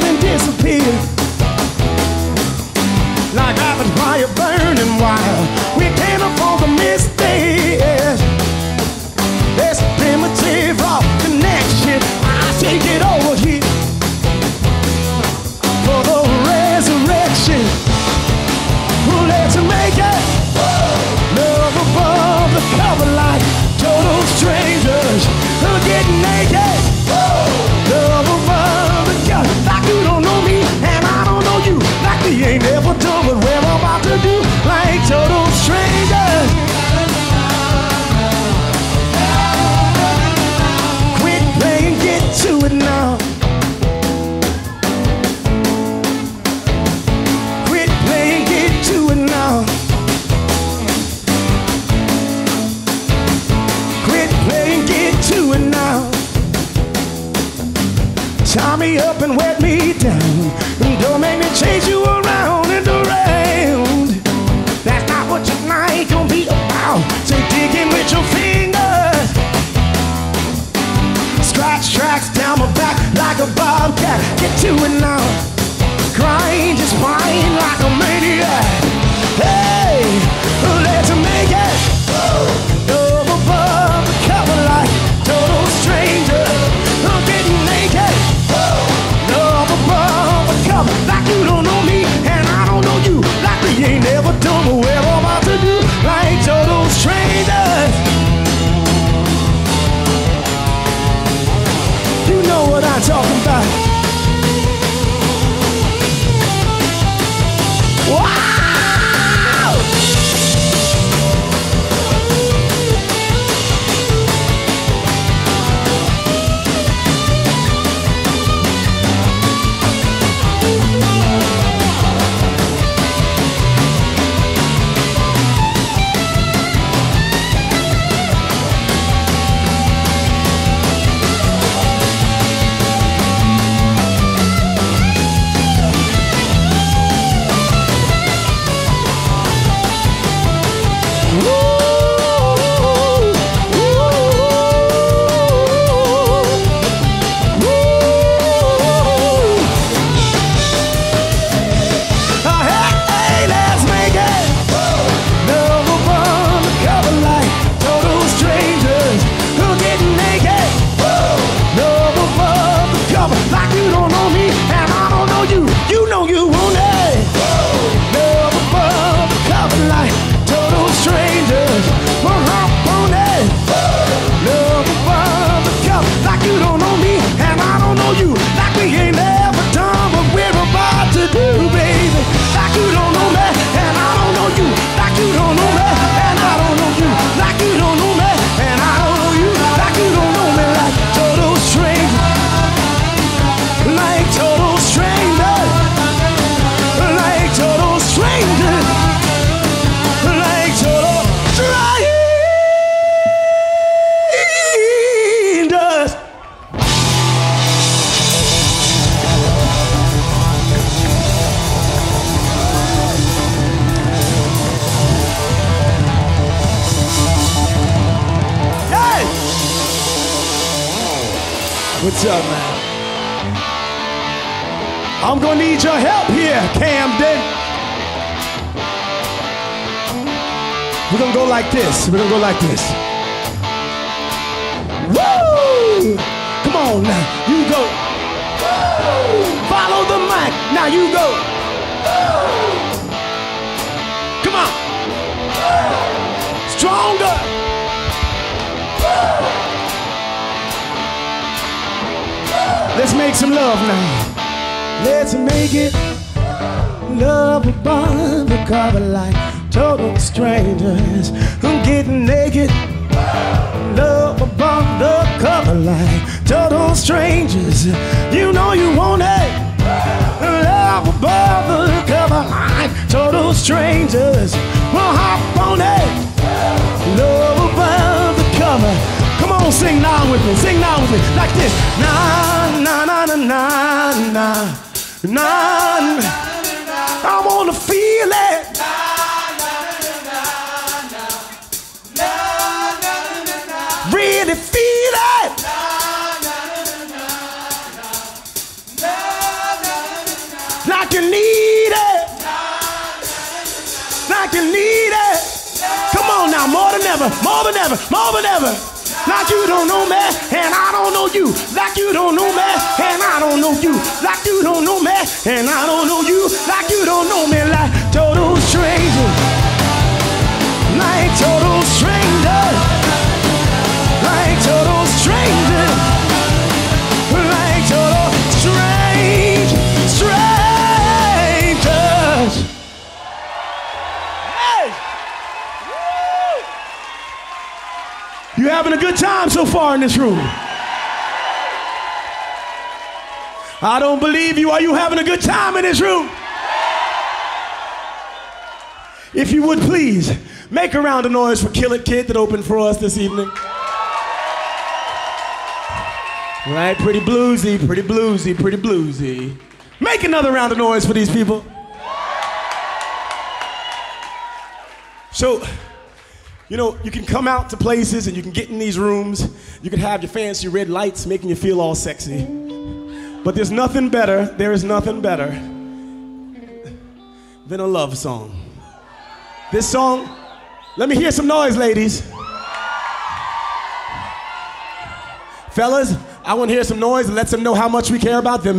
Something disappear. Like rapid fire burning wild. we can't afford the mistakes. This primitive rock connection, I take it over here for the resurrection. Well, let's make it love above the cover like total strangers. We'll get naked. Tie me up and wet me down. And don't make me chase you around and around. That's not what tonight gonna be about. So dig in with your fingers. Scratch tracks down my back like a bobcat. Get to it now. What's up, man? I'm gonna need your help here, Camden. We're gonna go like this. We're gonna go like this. Woo! Come on now, you go. Woo! Follow the mic. Now you go. Woo! Come on. Woo! Stronger. Let's make some love now. Let's make it love above the cover like total strangers. I'm getting naked. Love above the cover like total strangers. You know you want it. Love above the cover like total strangers. gonna sing now with me. Sing now with me. Like this. Na, na, na, na, na, na. Na, I wanna feel it. Really feel it. Like you need it. Like you need it. Come on now, more than ever, more than ever, more than ever. Like you don't know me, and I don't know you. Like you don't know me, and I don't know you. Like you don't know me, and I don't know you. Like you don't know me, You having a good time so far in this room? I don't believe you. Are you having a good time in this room? If you would please make a round of noise for Kill It Kid that opened for us this evening. Right, pretty bluesy, pretty bluesy, pretty bluesy. Make another round of noise for these people. So, you know, you can come out to places and you can get in these rooms. You can have your fancy red lights making you feel all sexy. But there's nothing better, there is nothing better than a love song. This song, let me hear some noise, ladies. Fellas, I want to hear some noise and let them know how much we care about them.